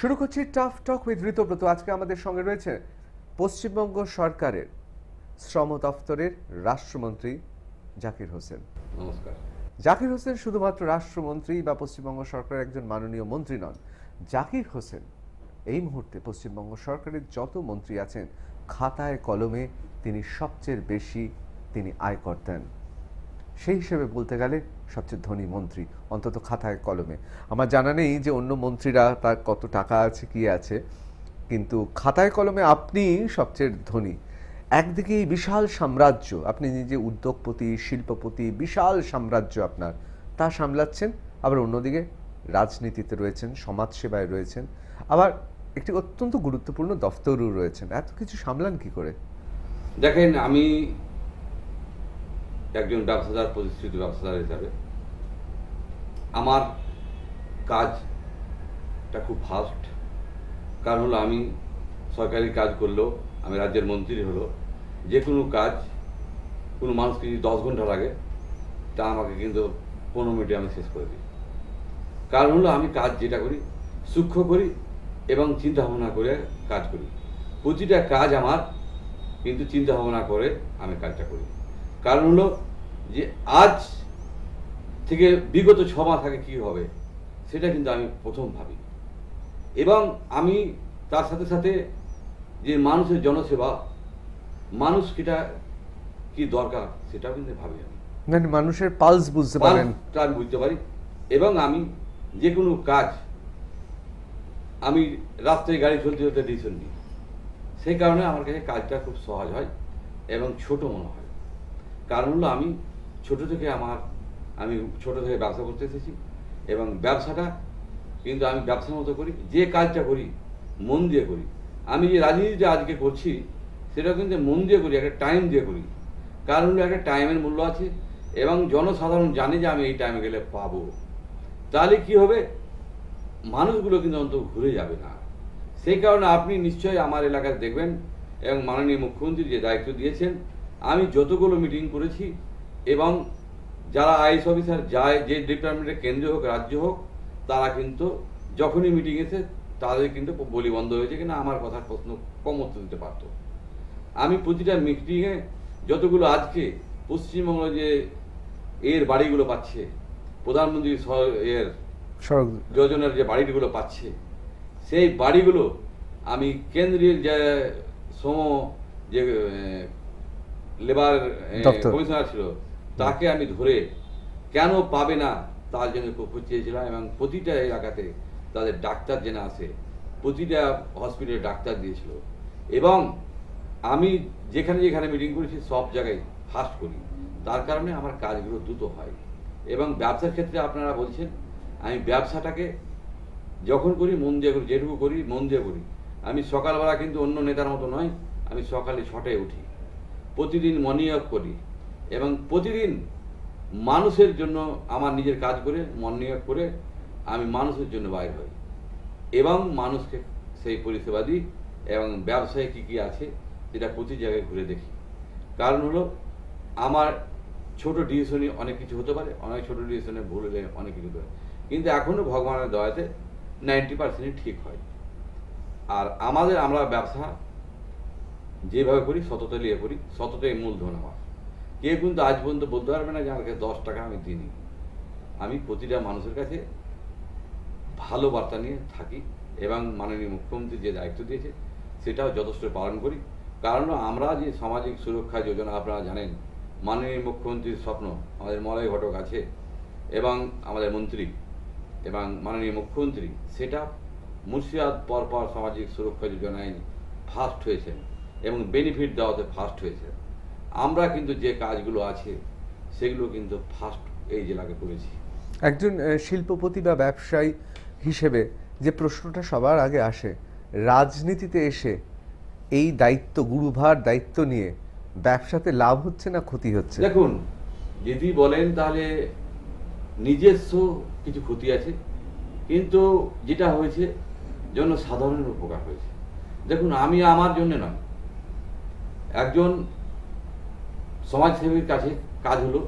শুরু করছি tough talk with Ritabrata আজকে আমাদের সঙ্গে রয়েছে পশ্চিমবঙ্গ সরকারের শ্রম দফতরের রাষ্ট্রমন্ত্রী জাকির হোসেন। নমস্কার। জাকির হোসেন শুধুমাত্র রাষ্ট্রমন্ত্রী বা পশ্চিমবঙ্গ সরকারের একজন মাননীয় মন্ত্রী নন। জাকির হোসেন এই মুহূর্তে পশ্চিমবঙ্গ সরকারের যত মন্ত্রী আছেন খাতায় কলমে তিনি সবচেয়ে বেশি তিনি আয়কর দেন। সেই হিসেবে বলতে গেলে সবচেয়ে ধনী মন্ত্রী, অন্তত খাতায় কলমে। আমার জানা নেই যে অন্য মন্ত্রীরা তার কত টাকা আছে, কি আছে, কিন্তু খাতায় কলমে আপনি সবচেয়ে ধনী। একদিকে এই বিশাল সাম্রাজ্য, আপনি নিজে উদ্যোগপতি, শিল্পপতি, বিশাল সাম্রাজ্য আপনার, তা সামলাচ্ছেন, আবার অন্যদিকে রাজনীতিতে রয়েছেন, সমাজসেবায় রয়েছেন, আবার একটি অত্যন্ত গুরুত্বপূর্ণ দফতরও রয়েছেন। এত কিছু সামলান কি করে? দেখেন, আমি একজন ব্যবসাদার, প্রতিষ্ঠিত ব্যবসাদার হিসাবে। আমার কাজটা খুব ফাস্ট। কারণ হলো আমি সরকারি কাজ করলেও, আমি রাজ্যের মন্ত্রী হলো যে কোনো কাজ, কোনো মানুষকে যদি দশ ঘণ্টা লাগে, তা আমাকে কিন্তু পনেরো মিনিটে আমি শেষ করে দিই। কারণ হলো আমি কাজ যেটা করি, সূক্ষ্ম করি এবং চিন্তা ভাবনা করে কাজ করি। প্রতিটা কাজ আমার, কিন্তু চিন্তা ভাবনা করে আমি কাজটা করি। কারণ হলো যে আজ থেকে বিগত ছ মাস আগে কী হবে সেটা কিন্তু আমি প্রথম ভাবি। এবং আমি তার সাথে সাথে যে মানুষের জনসেবা মানুষ কিটা কি দরকার সেটাও কিন্তু ভাবি আমি। মানে মানুষের পালস বুঝতে পারেন। আমি বুঝতে পারি। এবং আমি যে কোনো কাজ আমি রাস্তায় গাড়ি চলতে চলতে ডিসিশন নিই। সেই কারণে আমার কাছে কাজটা খুব সহজ হয় এবং ছোট মনে হয়। কারণ হলো আমি ছোট থেকে আমার, আমি ছোট থেকে ব্যবসা করতে এসেছি। এবং ব্যবসাটা কিন্তু আমি ব্যবসার মতো করি, যে কাজটা করি, মন দিয়ে করি। আমি যে রাজনীতিটা আজকে করছি সেটা কিন্তু মন দিয়ে করি, একটা টাইম দিয়ে করি। কারণ হলো একটা টাইমের মূল্য আছে, এবং জনসাধারণ জানে যে আমি এই টাইমে গেলে পাবো। তাহলে কি হবে? মানুষগুলো কিন্তু অন্তত ঘুরে যাবে না। সেই কারণে আপনি নিশ্চয়ই আমার এলাকায় দেখবেন, এবং মাননীয় মুখ্যমন্ত্রী যে দায়িত্ব দিয়েছেন, আমি যতগুলো মিটিং করেছি এবং যারা আইএস অফিসার যায় যে ডিপার্টমেন্টের কেন্দ্র হোক রাজ্য হোক তারা কিন্তু যখনই মিটিং এসে তাদের কিন্তু বলি বন্ধ হয়েছে কিনা আমার কথার প্রশ্ন কম উত্তর দিতে পারতো। আমি প্রতিটা মিটিংয়ে যতগুলো আজকে পশ্চিমবঙ্গ যে এর বাড়িগুলো পাচ্ছে প্রধানমন্ত্রী এর যোজনার যে বাড়িগুলো পাচ্ছে সেই বাড়িগুলো আমি কেন্দ্রীয় যে সম যে লেবার কমিশনার ছিল তাকে আমি ধরে কেন পাবে না তার জন্য চেয়েছিলাম এবং প্রতিটা এলাকাতে তাদের ডাক্তার যেন আসে প্রতিটা হসপিটালে ডাক্তার দিয়েছিল। এবং আমি যেখানে যেখানে মিটিং করেছি, সব জায়গায় ফাস্ট করি। তার কারণে আমার কাজগুলো দ্রুত হয়। এবং ব্যবসার ক্ষেত্রে আপনারা বলছেন, আমি ব্যবসাটাকে যখন করি, মন দিয়ে করি, যেটুকু করি, মন দিয়ে করি। আমি সকালবেলা কিন্তু অন্য নেতার মতো নয়, আমি সকালে ছটায় উঠি। প্রতিদিন মর্নিং করি। এবং প্রতিদিন মানুষের জন্য আমার নিজের কাজ করে মর্নিং করে আমি মানুষের জন্য বাইর হই। এবং মানুষকে সেই পরিষেবা দিই এবং ব্যবসায় কী কী আছে যেটা প্রতি জায়গায় ঘুরে দেখি। কারণ হলো, আমার ছোট ডিসিশনে অনেক কিছু হতে পারে, অনেক ছোট ডিসিশনে ভুল হলে অনেক কিছু হতে কিন্তু এখনও ভগবানের দয়াতে নাইনটি পার্সেন্টই ঠিক হয়। আর আমাদের আমরা ব্যবসা যেভাবে করি সততা নিয়ে করি, সততাই মূলধন আমার। কেউ কিন্তু আজ পর্যন্ত বলতে পারবে না যে আমাকে দশ টাকা আমি দিইনি। আমি প্রতিটা মানুষের কাছে ভালো বার্তা নিয়ে থাকি এবং মাননীয় মুখ্যমন্ত্রী যে দায়িত্ব দিয়েছে, সেটাও যথেষ্ট পালন করি। কারণ আমরা যে সামাজিক সুরক্ষা যোজনা আপনারা জানেন, মাননীয় মুখ্যমন্ত্রীর স্বপ্ন আমাদের মলয় ঘটক আছে এবং আমাদের মন্ত্রী এবং মাননীয় মুখ্যমন্ত্রী, সেটা মুর্শিদাবাদ পরপর সামাজিক সুরক্ষা যোজনায় ফার্স্ট হয়েছেন এবং বেনিফিট দেওয়াতে ফার্স্ট হয়েছে। আমরা কিন্তু যে কাজগুলো আছে সেগুলো কিন্তু ফার্স্ট এই জেলাকে করেছি। একজন শিল্পপতি বা ব্যবসায়ী হিসেবে যে প্রশ্নটা সবার আগে আসে রাজনীতিতে এসে এই দায়িত্ব গুরুভার দায়িত্ব নিয়ে ব্যবসাতে লাভ হচ্ছে না ক্ষতি হচ্ছে? দেখুন যদি বলেন তাহলে নিজস্ব কিছু ক্ষতি আছে কিন্তু যেটা হয়েছে জন্য সাধারণের উপকার হয়েছে। দেখুন আমি আমার জন্য নয় একজন সমাজসেবীর কাছে কাজ হলো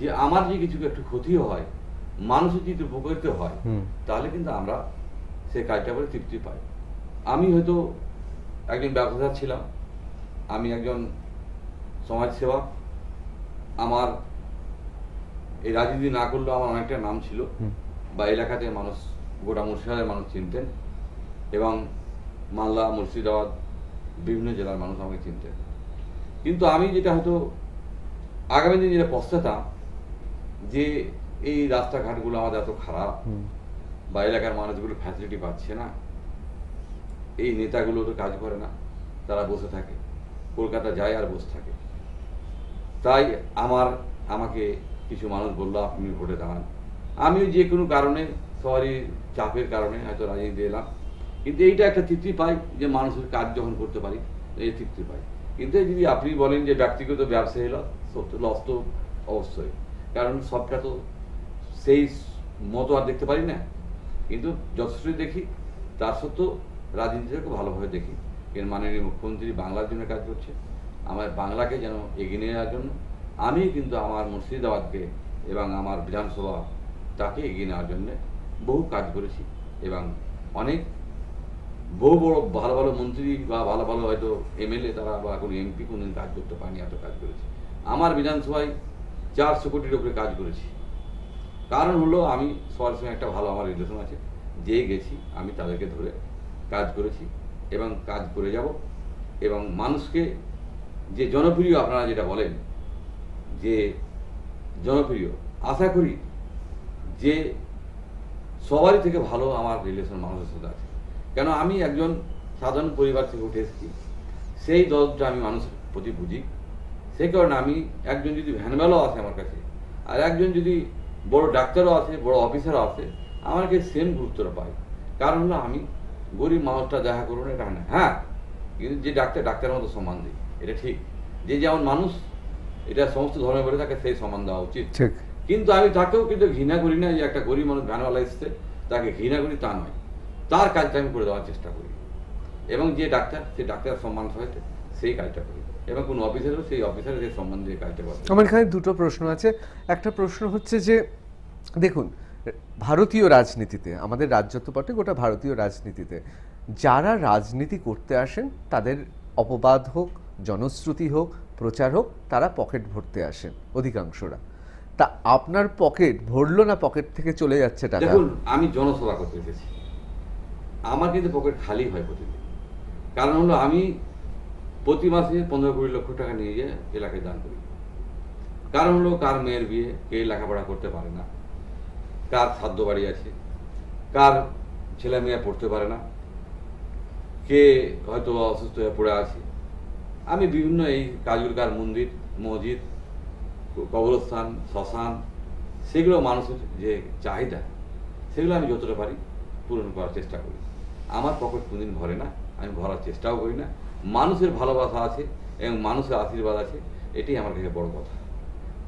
যে আমার যে কিছু একটু ক্ষতিও হয় মানুষের যদি উপকৃত হয় তাহলে কিন্তু আমরা সে কাজটা করে তৃপ্তি পাই। আমি হয়তো একজন ব্যবসাদার ছিলাম আমি একজন সমাজসেবক আমার এই রাজনীতি না করলেও আমার অনেকটা নাম ছিল। বা এলাকাতে মানুষ গোটা মুর্শিদাবাদের মানুষ চিনতেন এবং মালদা মুর্শিদাবাদ বিভিন্ন জেলার মানুষ আমাকে চিনতেন। কিন্তু আমি যেটা হয়তো আগামী দিন যেটা পশ্চাতাম যে এই রাস্তাঘাটগুলো আমাদের এত খারাপ বা এলাকার মানুষগুলো ফ্যাসিলিটি পাচ্ছে না এই নেতাগুলো তো কাজ করে না তারা বসে থাকে। কলকাতা যায় আর বসে থাকে। তাই আমার আমাকে কিছু মানুষ বলল আপনি ভোটে দাঁড়ান। আমিও যে কোনো কারণে সবারই চাপের কারণে হয়তো রাজনীতি এলাম। কিন্তু এইটা একটা তৃপ্তি পাই যে মানুষের কাজ যখন করতে পারি এই তৃপ্তি পাই। কিন্তু যদি আপনি বলেন যে ব্যক্তিগত ব্যবসায়ী লস তো অবশ্যই। কারণ সবটা তো সেই মতো আর দেখতে পারি না। কিন্তু যথেষ্টই দেখি তার সত্ত্বেও রাজনীতিটাকে ভালোভাবে দেখি। এর মাননীয় মুখ্যমন্ত্রী বাংলার জন্য কাজ করছে, আমার বাংলাকে যেন এগিয়ে নিয়ে যাওয়ার জন্য। আমি কিন্তু আমার মুর্শিদাবাদকে এবং আমার বিধানসভা তাকে এগিয়ে নেওয়ার জন্য বহু কাজ করেছি এবং অনেক বহু বড়, ভালো ভালো মন্ত্রী বা ভালো ভালো হয়তো এমএলএ তারা বা কোনো এমপি কোনোদিন কাজ করতে পারেনি, এত কাজ করেছে। আমার বিধানসভায় চারশো কোটির উপরে কাজ করেছি। কারণ হলো আমি সবার সঙ্গে একটা ভালো আমার রিলেশন আছে। যে গেছি, আমি তাদেরকে ধরে কাজ করেছি এবং কাজ করে যাব। এবং মানুষকে যে জনপ্রিয় আপনারা যেটা বলেন, যে জনপ্রিয়, আশা করি যে সবারই থেকে ভালো আমার রিলেশন মানুষের সাথে আছে। কেন আমি একজন সাধারণ পরিবার থেকে উঠে এসেছি। সেই দরদটা আমি মানুষের প্রতি বুঝি। সেই কারণে আমি একজন যদি ভ্যানবেলাও আসে আমার কাছে আর একজন যদি বড় ডাক্তারও আছে বড় অফিসারও আছে আমাকে সেম গুরুত্বটা পাই কারণ হলো আমি গরিব মানুষটা দেখা করুন এটা না। হ্যাঁ কিন্তু যে ডাক্তার ডাক্তারের মতো সম্মান দিই এটা ঠিক। যে যেমন মানুষ এটা সমস্ত ধর্মে বলে তাকে সেই সম্মান দেওয়া উচিত। কিন্তু আমি তাকেও কিন্তু ঘৃণা করি না যে একটা গরিব মানুষ ভ্যানওয়ালা এসছে তাকে ঘৃণা করি তা নয়। তার কাজটা আমি করে দেওয়ার চেষ্টা করি। এবং যে ডাক্তার সেই ডাক্তার সম্মান সহিত সেই কাজটা করি। এবং কোনো অফিসারও সেই অফিসারের সেই সম্মান দিয়ে কাজটা করে আমার এখানে দুটো প্রশ্ন আছে। একটা প্রশ্ন হচ্ছে যে দেখুন ভারতীয় রাজনীতিতে আমাদের রাজ্য তো বটে গোটা ভারতীয় রাজনীতিতে যারা রাজনীতি করতে আসেন তাদের অপবাদ হোক জনশ্রুতি হোক প্রচার হোক তারা পকেট ভরতে আসেন অধিকাংশরা। তা আপনার পকেট ভরলো না পকেট থেকে চলে যাচ্ছে টাকা? দেখুন আমি জনসভা করতে এসেছি। আমার কিন্তু পকেট খালি হয় প্রতিদিন। কারণ হলো আমি প্রতি মাসে পনেরো কুড়ি লক্ষ টাকা নিয়ে গিয়ে এলাকায় দান করি। কারণ হলো কার মেয়ের বিয়ে, কে লেখাপড়া করতে পারে না, কার খাদ্য বাড়ি আছে, কার ছেলে মেয়ে পড়তে পারে না, কে হয়তো অসুস্থ হয়ে পড়ে আছে। আমি বিভিন্ন এই কাজুরকার মন্দির, মসজিদ, কবরস্থান, শ্মশান, সেগুলো মানুষের যে চাহিদা, সেগুলো আমি যতটা পারি পূরণ করার চেষ্টা করি। আমার পকেট কোনদিন ভরে না আমি ভরার চেষ্টাও করি না। মানুষের ভালোবাসা আছে এবং মানুষের আশীর্বাদ আছে এটাই আমার কাছে বড় কথা।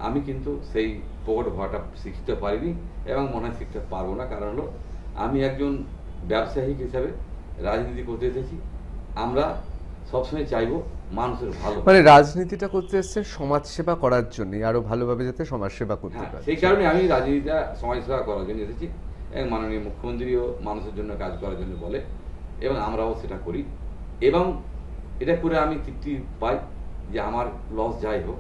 আমি কিন্তু সেই পকেট ভরাটা শিখতে পারিনি এবং মনে হয় শিখতে পারব না। কারণ হলো আমি একজন ব্যবসায়িক হিসাবে রাজনীতি করতে এসেছি। আমরা সবসময় চাইব মানুষের ভালো মানে রাজনীতিটা করতে এসছে সমাজ সেবা করার জন্য আরও ভালোভাবে যাতে সমাজ সেবা করতে হ্যাঁ, পারে। সেই কারণে আমি রাজনীতিটা সমাজসেবা করার জন্য এসেছি। এবং মাননীয় মুখ্যমন্ত্রীও মানুষের জন্য কাজ করার জন্য বলে এবং আমরাও সেটা করি। এবং এটা করে আমি তৃপ্তি পাই যে আমার লস যাই হোক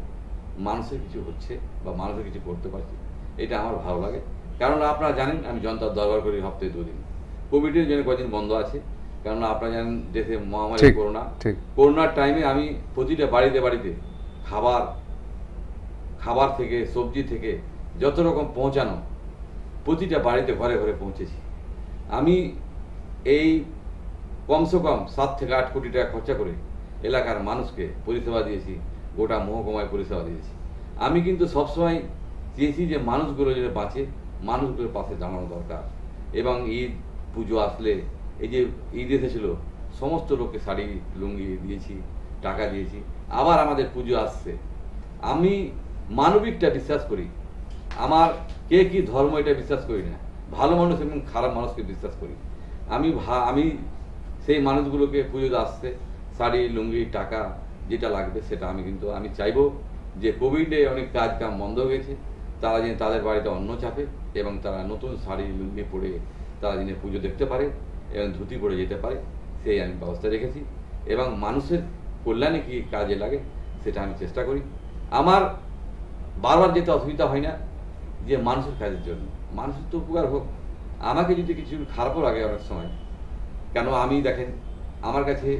মানুষের কিছু হচ্ছে বা মানুষের কিছু করতে পারছি এটা আমার ভালো লাগে। কারণ আপনারা জানেন আমি জনতার দরবার করি হপ্তাহে দুদিন। কোভিডের জন্য কদিন বন্ধ আছে। কারণ আপনারা জানেন দেশে মহামারী করোনা। করোনার টাইমে আমি প্রতিটা বাড়িতে বাড়িতে খাবার খাবার থেকে সবজি থেকে যত রকম পৌঁছানো প্রতিটা বাড়িতে ঘরে ঘরে পৌঁছেছি। আমি এই কমসে কম সাত থেকে আট কোটি টাকা খরচা করে এলাকার মানুষকে পরিষেবা দিয়েছি, গোটা মহকুমায় পরিষেবা দিয়েছি। আমি কিন্তু সবসময় চেয়েছি যে মানুষগুলো যেন বাঁচে, মানুষগুলোর পাশে দাঁড়ানো দরকার। এবং ঈদ, পুজো আসলে এই যে ঈদ এসেছিল, সমস্ত লোককে শাড়ি, লুঙ্গি দিয়েছি, টাকা দিয়েছি, আবার আমাদের পুজো আসছে। আমি মানবিকটা বিশ্বাস করি, আমার কে কি ধর্ম এটা বিশ্বাস করি না? ভালো মানুষ এবং খারাপ মানুষকে বিশ্বাস করি। আমি ভা- আমি সেই মানুষগুলোকে পুজোতে আসছে শাড়ি, লুঙ্গি, টাকা যেটা লাগবে সেটা আমি কিন্তু, আমি চাইব যে কোভিডে অনেক কাজ কাম বন্ধ হয়ে গেছে, তারা যেন তাদের বাড়িতে অন্ন চাপে এবং তারা নতুন শাড়ি, লুঙ্গি পরে তারা যেন পুজো দেখতে পারে এবং ধুতি পরে যেতে পারে, সেই আমি ব্যবস্থা রেখেছি। এবং মানুষের কল্যাণে কি কাজে লাগে সেটা আমি চেষ্টা করি। আমার বারবার যেতে অসুবিধা হয় না। যে মানুষের কাজের জন্য। মানুষের তো উপকার হোক। আমাকে যদি কিছু খারাপও লাগে অনেক সময়, কেন আমি দেখেন, আমার কাছে,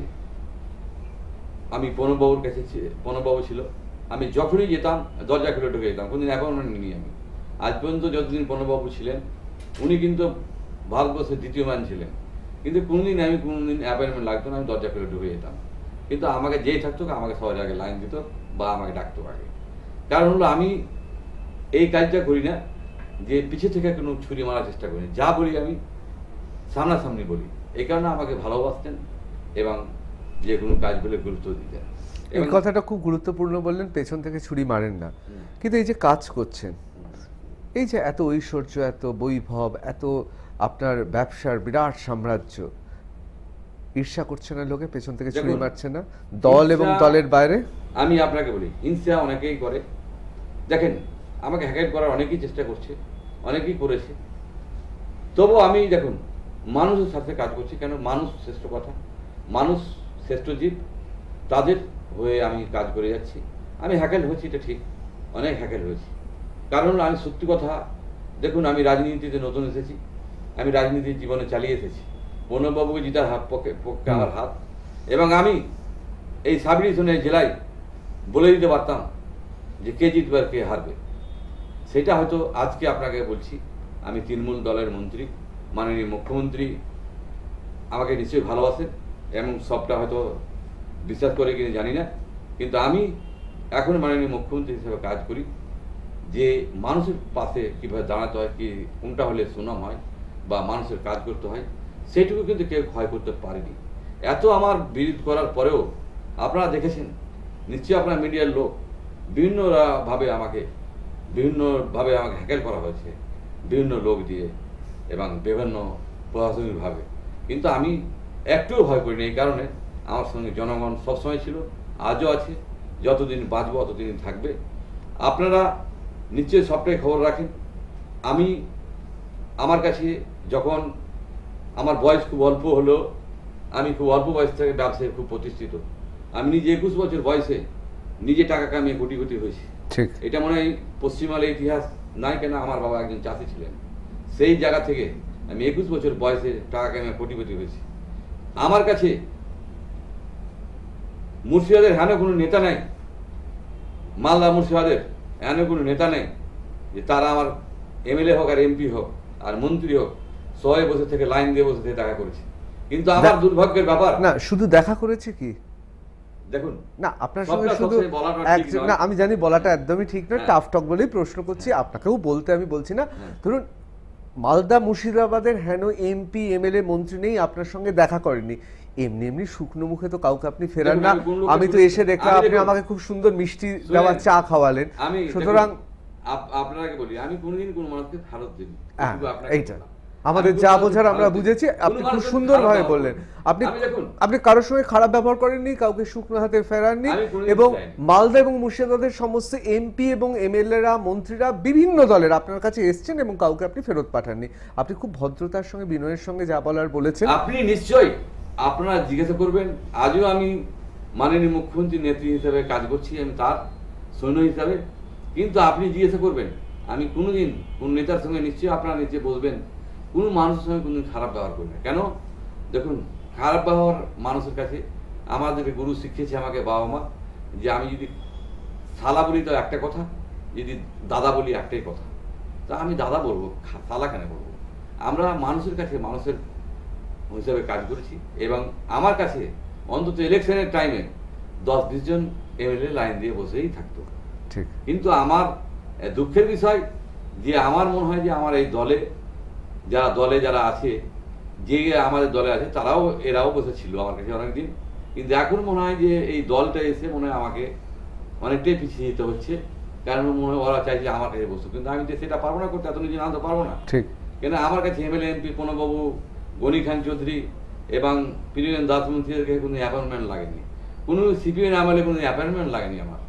আমি পনবাবুর কাছে পনবাবু ছিল। আমি যখনই যেতাম, দরজা খুলে ঢুকে যেতাম। কোনদিন অ্যাপয়েন্টমেন্ট নিই আমি। আজ পর্যন্ত যতদিন পনবাবু ছিলেন, উনি কিন্তু ভারতবর্ষের দ্বিতীয় ম্যান ছিলেন। কিন্তু কোনোদিন আমি কোনোদিন অ্যাপয়েন্টমেন্ট লাগতো না, আমি দরজা খুলে ঢুকে যেতাম। কিন্তু আমাকে যেই থাকতো, আমাকে সবার আগে লাইন দিত বা আমাকে ডাকতো আগে। কারণ হলো আমি এই কাজটা করি না যে পিছে থেকে কোনো ছুরি মারার চেষ্টা করি। যা বলি আমি সামনাসামনি বলি। এই কারণে আমাকে ভালোবাসতেন এবং যে কোনো কাজ বলে গুরুত্ব দিতেন। এই কথাটা খুব গুরুত্বপূর্ণ বললেন পেছন থেকে ছুরি মারেন না। কিন্তু এই যে কাজ করছেন এই যে এত ঐশ্বর্য এত বৈভব এত আপনার ব্যবসার বিরাট সাম্রাজ্য ঈর্ষা করছে না লোকে? পেছন থেকে ছুরি মারছে না? দল এবং দলের বাইরে? আমি আপনাকে বলি হিংসা অনেকেই করে। দেখেন আমাকে হ্যাকেট করার অনেকেই চেষ্টা করছে, অনেকেই করেছে। তবু আমি দেখুন, মানুষের সাথে কাজ করছি কেন? মানুষ শ্রেষ্ঠ কথা, মানুষ শ্রেষ্ঠ জীব, তাদের হয়ে আমি কাজ করে যাচ্ছি। আমি হ্যাকেল হয়েছি, এটা ঠিক, অনেক হ্যাকেল হয়েছি। কারণ আমি সত্যি কথা, দেখুন, আমি রাজনীতিতে নতুন এসেছি, আমি রাজনীতির জীবনে চালিয়ে এসেছি। পূর্ণবাবুকে জিতার হাত পক্ষে পক্ষে আমার হাত। এবং আমি এই সাব জেলায় বলে দিতে পারতাম যে কে জিতবে আর কে হারবে। সেটা হয়তো আজকে আপনাকে বলছি। আমি তৃণমূল দলের মন্ত্রী, মাননীয় মুখ্যমন্ত্রী, আমাকে নিশ্চয়ই ভালোবাসেন এবং সবটা হয়তো বিশ্বাস করে কিনা জানি না। কিন্তু আমি এখন মাননীয় মুখ্যমন্ত্রী হিসেবে কাজ করি যে মানুষের পাশে কীভাবে দাঁড়াতে হয়, কি কোনটা হলে সুনাম হয় বা মানুষের কাজ করতে হয়, সেটুকু কিন্তু কেউ ক্ষয় করতে পারেনি। এত আমার বিরোধ করার পরেও আপনারা দেখেছেন, নিশ্চয়ই আপনার মিডিয়ার লোক বিভিন্নভাবে আমাকে বিভিন্নভাবে আমাকে হ্যাকেল করা হয়েছে, বিভিন্ন লোক দিয়ে এবং বিভিন্ন প্রশাসনিকভাবে। কিন্তু আমি একটুও ভয় করিনি এই কারণে। আমার সঙ্গে জনগণ সবসময় ছিল, আজও আছে, যতদিন বাঁচবো ততদিন থাকবে। আপনারা নিশ্চয়ই সবটাই খবর রাখেন। আমি আমার কাছে যখন আমার বয়স খুব অল্প হলো আমি খুব অল্প বয়স থেকে ব্যবসায় খুব প্রতিষ্ঠিত। আমি নিজে একুশ বছর বয়সে নিজে টাকা কামিয়ে কোটি কোটি হয়েছি। ঠিক। এটা মনে হয় পশ্চিমবাংলার ইতিহাস। নাই কেন আমার বাবা একজন চাষি ছিলেন। সেই জায়গা থেকে আমি একুশ বছর বয়সে টাকা কামিয়ে কোটিপতি হয়েছি। আমার কাছে মুর্শিদাদের হেন কোনো নেতা নাই। মালদা মুর্শিদাদের হেন কোনো নেতা নেই যে তারা আমার এমএলএ হোক আর এমপি হোক আর মন্ত্রী হোক সবাই বসে থেকে লাইন দিয়ে বসে থেকে দেখা করেছে। কিন্তু আমার দুর্ভাগ্যের ব্যাপার না শুধু দেখা করেছে কি? দেখুন না আপনার সঙ্গে শুধু। না আমি জানি বলাটা একদমই ঠিক নয় হ্যাঁ। টাফ টক বলেই প্রশ্ন করছি আপনাকেও বলতে আমি বলছি না। হ্যাঁ। ধরুন মালদা মুর্শিদাবাদের হেন এমপি এমএলএ মন্ত্রী নেই আপনার সঙ্গে দেখা করেনি এমনি এমনি শুকনো মুখে তো কাউকে আপনি ফেরান না। আমি তো এসে দেখলাম আপনি আমাকে খুব সুন্দর মিষ্টি দেওয়া চা খাওয়ালেন। সুতরাং আপনাকে বলি আমি কোনোদিন কোনো মানুষকে ফেরত দিই হ্যাঁ, এইটা। আমাদের যা বোঝার আমরা বুঝেছি আপনি খুব মানুষকে সুন্দরভাবে বললেন। আপনি আপনি কারোর সঙ্গে খারাপ ব্যবহার করেননি কাউকে শুকনো হাতে ফেরাননি এবং মালদা এবং মুর্শিদাবাদের সমস্ত এমপি এবং এমএলএরা মন্ত্রীরা বিভিন্ন দলের আপনার কাছে এসছেন এবং কাউকে আপনি ফেরত পাঠাননি। আপনি খুব ভদ্রতার সঙ্গে বিনয়ের সঙ্গে যা বলার বলেছেন। আপনি নিশ্চয়ই আপনারা জিজ্ঞাসা করবেন আজও আমি মাননীয় মুখ্যমন্ত্রী নেত্রী হিসেবে কাজ করছি আমি তার সৈন্য হিসাবে। কিন্তু আপনি জিজ্ঞাসা করবেন আমি কোনোদিন কোন নেতার সঙ্গে নিশ্চয়ই আপনারা নিচে বসবেন কোনো মানুষের সঙ্গে কোনোদিন খারাপ ব্যবহার করি না। কেন? দেখুন খারাপ ব্যবহার মানুষের কাছে। আমাদের গুরু শিখিয়েছে আমাকে বাবা মা যে আমি যদি শালা বলি তো একটা কথা যদি দাদা বলি একটাই কথা। তা আমি দাদা বলব শালা কেন বলব? আমরা মানুষের কাছে মানুষের হিসাবে কাজ করেছি এবং আমার কাছে অন্তত ইলেকশনের টাইমে দশ বিশ জন এমএলএ লাইন দিয়ে বসেই থাকতো। ঠিক। কিন্তু আমার দুঃখের বিষয় যে আমার মনে হয় যে আমার এই দলে যারা দলে যারা আছে যে আমাদের দলে আছে তারাও এরাও বসেছিল আমার কাছে অনেকদিন। কিন্তু এখন মনে হয় যে এই দলটা এসে মনে হয় আমাকে অনেকটাই পিছিয়ে যেতে হচ্ছে। কারণ মনে হয় ওরা চাইছে আমার কাছে বসুক। কিন্তু আমি তো সেটা পারব না করতে এত নিজে আনতে পারব না। ঠিক। কেন আমার কাছে এমএলএ এমপি প্রণববাবু গনি খান চৌধুরী এবং প্রিয়ন দাস মন্ত্রীদেরকে কোনো অ্যাপয়েন্টমেন্ট লাগেনি। কোনো সিপিএন আমলে কোনো অ্যাপয়েন্টমেন্ট লাগেনি আমার।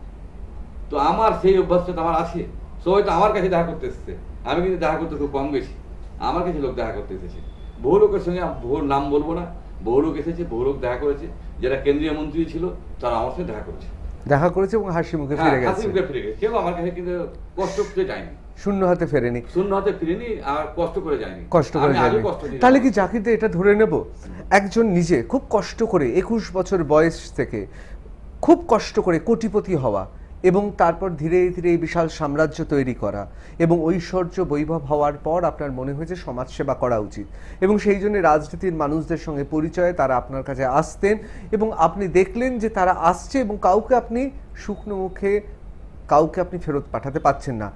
তো আমার সেই অভ্যাসটা তো আমার আছে। সবাই তো আমার কাছে দেখা করতে এসেছে। আমি কিন্তু দেখা করতে খুব কম গেছি আমার কাছে লোক দেখা করতে এসেছে। বহু লোকের সঙ্গে বহু নাম বলব না। বহু লোক এসেছে বহু লোক দেখা করেছে। যারা কেন্দ্রীয় মন্ত্রী ছিল তারা আমার সাথে দেখা করেছে। দেখা করেছে এবং হাসি মুখে হ্যাঁ, ফিরে হাসি গেছে। মুখে ফিরে গেছে। কেউ আমার কাছে কিন্তু কষ্ট করতে যায়নি। শূন্য হাতে ফেরেনি। শূন্য হাতে ফিরেনি আর কষ্ট করে যায়নি। কষ্ট করে যায়নি। তাহলে কি জাকিরদা এটা ধরে নেব? একজন নিজে খুব কষ্ট করে একুশ বছর বয়স থেকে খুব কষ্ট করে কোটিপতি হওয়া এবং তারপর ধীরে ধীরে এই বিশাল সাম্রাজ্য তৈরি করা এবং ঐশ্বর্য বৈভব হওয়ার পর আপনার মনে হয়েছে সমাজসেবা করা উচিত। এবং সেই জন্য রাজনীতির মানুষদের সঙ্গে পরিচয়ে তারা আপনার কাছে আসতেন এবং আপনি দেখলেন যে তারা আসছে এবং কাউকে আপনি শুকনো মুখে, কাউকে আপনি ফেরত পাঠাতে পাচ্ছেন না।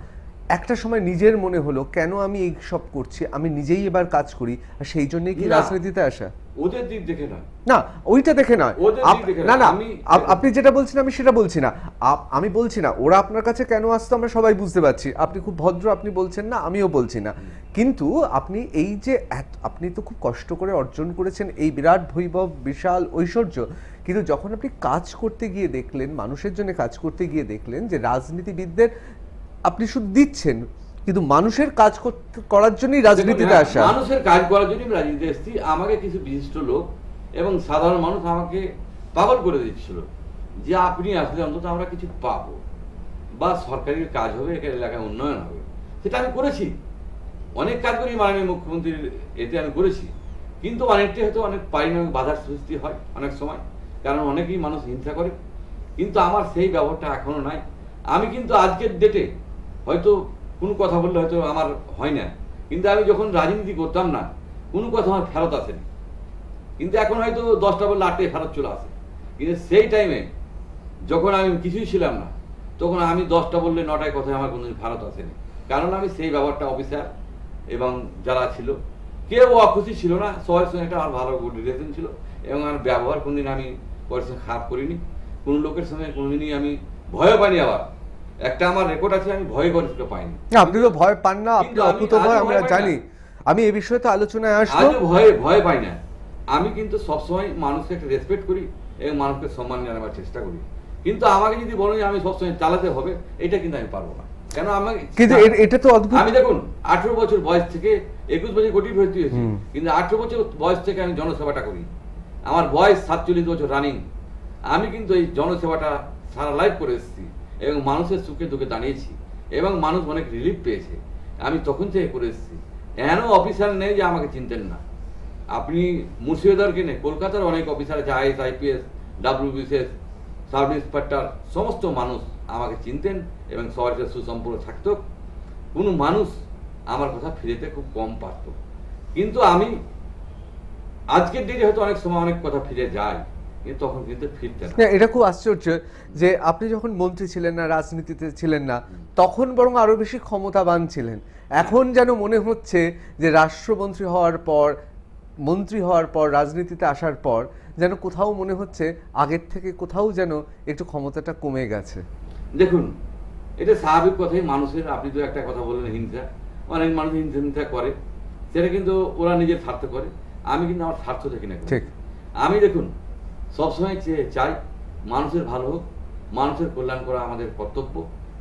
একটা সময় নিজের মনে হলো কেন আমি এই সব করছি আমি নিজেই এবার কাজ করি আর সেই জন্যই কি রাজনীতিতে আসা? ওদের দিক দেখে নয় না ওইটা দেখে নয় না। না, না আমি- আপনি যেটা বলছেন আমি সেটা বলছি না। আমি বলছি না ওরা আপনার কাছে কেন আসতো আমরা সবাই বুঝতে পারছি। আপনি খুব ভদ্র আপনি বলছেন না আমিও বলছি না। কিন্তু আপনি এই যে আপনি তো খুব কষ্ট করে অর্জন করেছেন এই বিরাট বৈভব বিশাল ঐশ্বর্য। কিন্তু যখন আপনি কাজ করতে গিয়ে দেখলেন মানুষের জন্য কাজ করতে গিয়ে দেখলেন যে রাজনীতিবিদদের আপনি শুধু দিচ্ছেন কিন্তু মানুষের কাজ করতে- করার জন্যই রাজনীতিতে আসা। মানুষের কাজ করার জন্য আমি রাজনীতিতে এসেছি। আমাকে কিছু বিশিষ্ট লোক এবং সাধারণ মানুষ আমাকে পাগল করে দিচ্ছিল যে আপনি আসলে অন্তত আমরা কিছু পাবো বা সরকারি কাজ হবে এখানে এলাকায় উন্নয়ন হবে। সেটা আমি করেছি। অনেক কাজ করি মাননীয় মুখ্যমন্ত্রীর এতে আমি করেছি। কিন্তু অনেকটাই হয়তো অনেক পারিণামিক বাধার সৃষ্টি হয় অনেক সময় কারণ অনেকেই মানুষ হিংসা করে। কিন্তু আমার সেই ব্যবহারটা এখনও নাই। আমি কিন্তু আজকের ডেটে হয়তো কোনো কথা বললে হয়তো আমার হয় না। কিন্তু আমি যখন রাজনীতি করতাম না, কোনো কথা আমার ফেরত আসেনি কিন্তু এখন হয়তো দশটা বললে আটটায় ফেরত চলে আসে। কিন্তু সেই টাইমে যখন আমি কিছুই ছিলাম না, তখন আমি দশটা বললে নটায় কথায় আমার কোনোদিন ফেরত আসেনি কারণ আমি সেই ব্যাপারটা অফিসার এবং যারা ছিল, কেউ অখুশি ছিল না, সবার সঙ্গে একটা আমার ভালো গুড রিলেশন ছিল এবং আমার ব্যবহার কোনদিন আমি সঙ্গে খারাপ করিনি। কোনো লোকের সঙ্গে কোনোদিনই আমি ভয় পাইনি আবার। একটা আমার রেকর্ড আছে আমি ভয় পাইনি। আপনি তো ভয় পান না আপনি অকুত ভয় আমরা জানি। আমি এই বিষয়ে তো আলোচনায় আসব। ভয় পাই না। আমি কিন্তু সবসময় মানুষকে একটা রেসপেক্ট করি এবং মানুষকে সম্মান জানাবার চেষ্টা করি। কিন্তু আমাকে যদি বলো যে আমি সবসময় চালাতে হবে এটা কিন্তু আমি পারব না। কেন আমাকে কিন্তু এটা তো অদ্ভুত আমি দেখুন আঠেরো বছর বয়স থেকে একুশ বছর কোটি ভর্তি হয়েছি কিন্তু আঠেরো বছর বয়স থেকে আমি জনসেবাটা করি। আমার বয়স সাতচল্লিশ বছর রানিং আমি কিন্তু এই জনসেবাটা সারা লাইফ করে এসেছি। এবং মানুষের সুখে দুঃখে দাঁড়িয়েছি এবং মানুষ অনেক রিলিফ পেয়েছে। আমি তখন থেকে করে এসেছি। এমন অফিসার নেই যে আমাকে চিনতেন না। আপনি মুর্শিদাবাদকে নেই, কলকাতার অনেক অফিসার আছে, IAS, IPS, WBCS, sub inspector, সমস্ত মানুষ আমাকে চিনতেন এবং সবার সাথে সুসম্পর্ক থাকতো। কোনো মানুষ আমার কথা ফিরেতে খুব কম পারত। কিন্তু আমি, আজকের দিনে হয়তো অনেক সময় অনেক কথা ফিরে যায়। তখন কিন্তু ফিরতে না। এটা খুব আশ্চর্য যে আপনি যখন মন্ত্রী ছিলেন না রাজনীতিতে ছিলেন না তখন বরং আরও বেশি ক্ষমতাবান ছিলেন। এখন যেন মনে হচ্ছে যে রাষ্ট্রমন্ত্রী হওয়ার পর মন্ত্রী হওয়ার পর রাজনীতিতে আসার পর যেন কোথাও মনে হচ্ছে আগের থেকে কোথাও যেন একটু ক্ষমতাটা কমে গেছে। দেখুন এটা স্বাভাবিক কথাই মানুষের আপনি তো একটা কথা বললেন হিংসা। অনেক মানুষ হিংসা হিংসা করে সেটা কিন্তু ওরা নিজের স্বার্থ করে। আমি কিন্তু আমার স্বার্থ দেখি না ঠিক। আমি দেখুন সবসময় চেয়ে চাই মানুষের ভালো হোক মানুষের কল্যাণ করা আমাদের কর্তব্য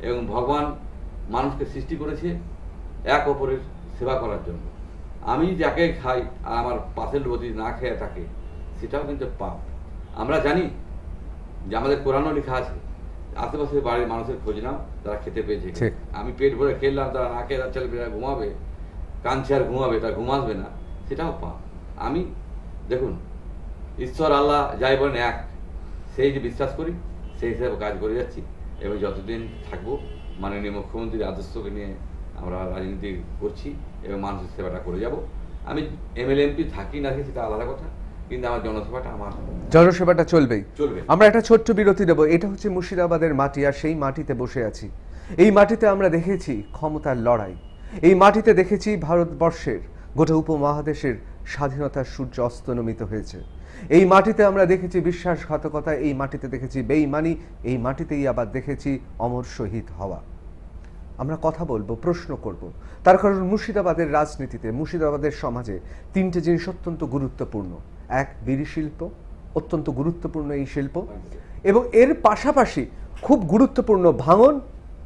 এবং ভগবান মানুষকে সৃষ্টি করেছে এক অপরের সেবা করার জন্য। আমি যাকে খাই আর আমার পাশের যদি না খেয়ে থাকে সেটাও কিন্তু পাপ। আমরা জানি যে আমাদের কোরআনও লেখা আছে আশেপাশের বাড়ির মানুষের খোঁজ নাও তারা খেতে পেয়েছে। আমি পেট ভরে খেললাম তারা না খেয়ে তার ছেলেমেয়েরা ঘুমাবে কাঁদছে আর ঘুমাবে তারা ঘুমাসবে না সেটাও পাপ। আমি দেখুন ঈশ্বর আল্লাহ যাই বলেন এক। সেই যে বিশ্বাস করি সেই হিসাবে কাজ করে যাচ্ছি। এবং যতদিন থাকব মাননীয় মুখ্যমন্ত্রীর আদর্শকে নিয়ে আমরা রাজনীতি করছি এবং মানুষের সেবাটা করে যাব। আমি এমএলএ এমপি থাকি না সেটা আলাদা কথা কিন্তু আমার জনসেবাটা আমার জনসেবাটা চলবেই। চলবে। আমরা একটা ছোট্ট বিরতি দেবো। এটা হচ্ছে মুর্শিদাবাদের মাটি আর সেই মাটিতে বসে আছি। এই মাটিতে আমরা দেখেছি ক্ষমতার লড়াই। এই মাটিতে দেখেছি ভারতবর্ষের গোটা উপমহাদেশের স্বাধীনতার সূর্য অস্তনমিত হয়েছে। এই মাটিতে আমরা দেখেছি বিশ্বাসঘাতকতা, এই মাটিতে দেখেছি বেইমানি, এই মাটিতেই আবার দেখেছি অমর শহীদ হওয়া। আমরা কথা বলব, প্রশ্ন করব। তার কারণ মুর্শিদাবাদের রাজনীতিতে, মুর্শিদাবাদের সমাজে তিনটে জিনিস অত্যন্ত গুরুত্বপূর্ণ। এক, বিড়ি শিল্প, অত্যন্ত গুরুত্বপূর্ণ এই শিল্প। এবং এর পাশাপাশি খুব গুরুত্বপূর্ণ ভাঙন,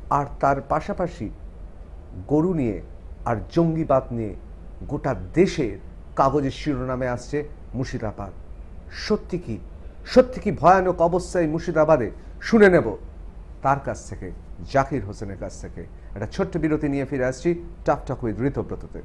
আর তার পাশাপাশি গরু নিয়ে আর জঙ্গিবাদ নিয়ে গোটা দেশের কাগজের শিরোনামে আসছে মুর্শিদাবাদ। সত্যি কি? সত্যি কি ভয়ানক অবস্থায় মুর্শিদাবাদে? শুনে নেব। তার কাছ থেকে, জাকির হোসেনের কাছ থেকে একটা ছোট্ট বিরতি নিয়ে ফিরে আসছি। টাপটাক উইথ ঋতব্রততে